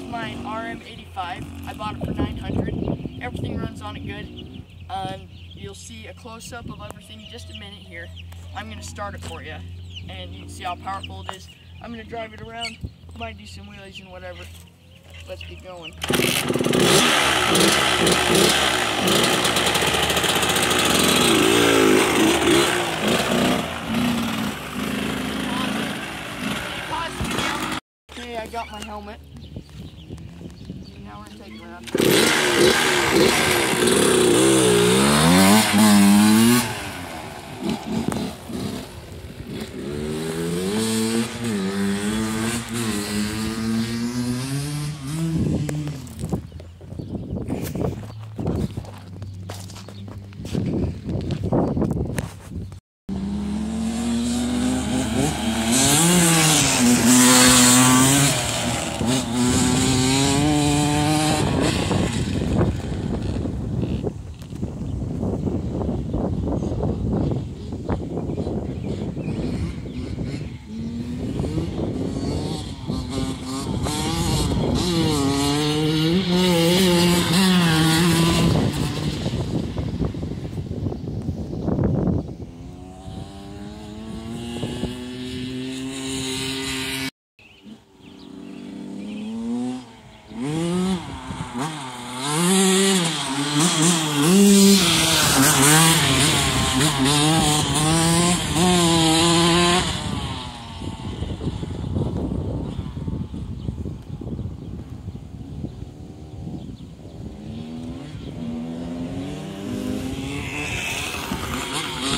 is my RM85. I bought it for 900. Everything runs on it good. Um, you'll see a close-up of everything in just a minute here. I'm gonna start it for you, and you can see how powerful it is. I'm gonna drive it around, might do some wheelies and whatever. Let's get going. I got my helmet. Now we're taking it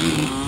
Mm-hmm.